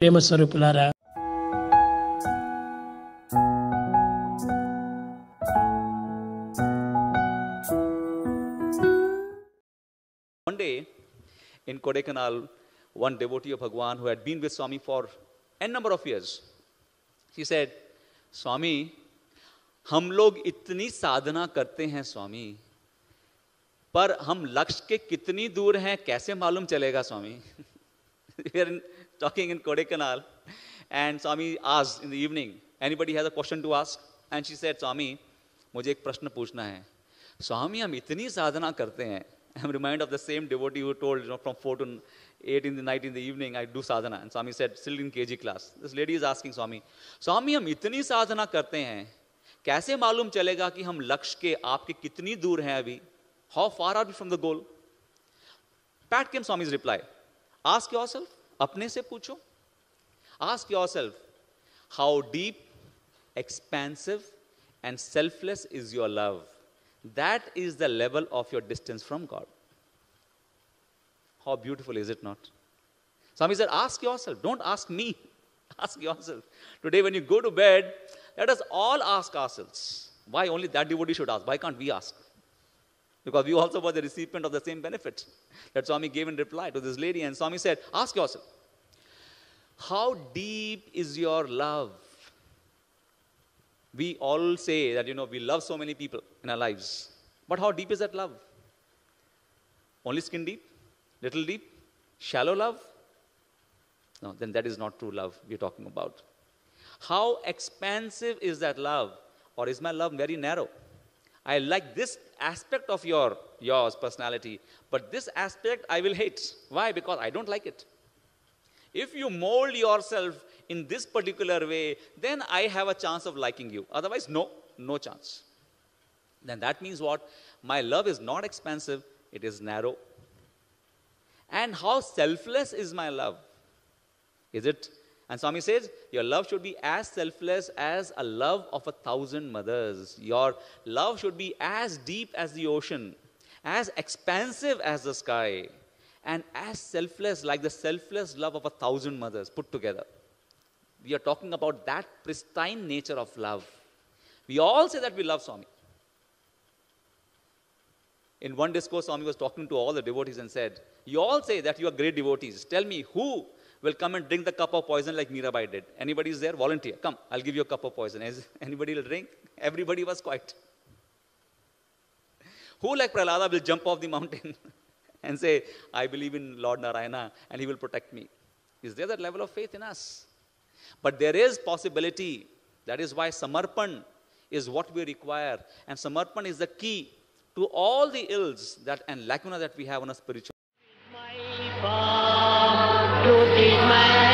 ప్రేమ స్వరూపులారా One day in Kodaikanal, one devotee of Bhagwan who had been with Swami for n number of years, he said, Swami, हम लोग इतनी साधना करते हैं स्वामी पर हम लक्ष्य के कितनी दूर हैं कैसे मालूम चलेगा स्वामी we are in, talking in Kodaikanal and Swami asked in the evening, anybody has a question to ask? And she said, Swami, मुझे एक प्रश्न पूछना है स्वामी हम इतनी साधना करते हैं I'm reminded of the same devotee who told, you know, from 4 to 8 in the night in the evening, I do sadhana. And Swami said, still in KG class. This lady is asking Swami, Swami हम इतनी साधना करते हैं कैसे मालूम चलेगा कि हम लक्ष्य के आपके कितनी दूर हैं अभी how far are we from the goal pat came Swami's reply ask your self अपने से पूछो ask your self how deep expansive and selfless is your love. That is the level of your distance from God. How beautiful is it not? Swami said, Ask yourself. Don't ask me. Ask yourself. Today, when you go to bed, let us all ask ourselves. Why only that devotee should ask? Why can't we ask? Because we also were the recipient of the same benefit that Swami gave in reply to this lady. And Swami said, Ask yourself, how deep is your love? We all say that, you know, we love so many people in our lives. But how deep is that love? Only skin deep? Little deep? Shallow love? No, then that is not true love we're talking about. How expansive is that love? Or is my love very narrow? I like this aspect of your yours personality, but this aspect I will hate. Why? Because I don't like it. If you mold yourself in this particular way, then I have a chance of liking you. Otherwise, no, no chance. Then that means what? My love is not expansive, it is narrow. And how selfless is my love? Is it? And Swami says, Your love should be as selfless as a love of a thousand mothers. Your love should be as deep as the ocean, as expansive as the sky, and as selfless like the selfless love of a thousand mothers put together. We are talking about that pristine nature of love. We all say that we love Swami. In one discourse, Swami was talking to all the devotees and said, You all say that you are great devotees. Tell me who will come and drink the cup of poison like Mirabai did. Anybody is there? Volunteer. Come, I'll give you a cup of poison. Is anybody will drink? Everybody was quiet. Who like Prahlada will jump off the mountain and say, I believe in Lord Narayana and he will protect me? Is there that level of faith in us? But there is possibility. That is why Samarpan is what we require. And Samarpan is the key to all the ills that and lacuna that we have on a spiritual Lord, take my.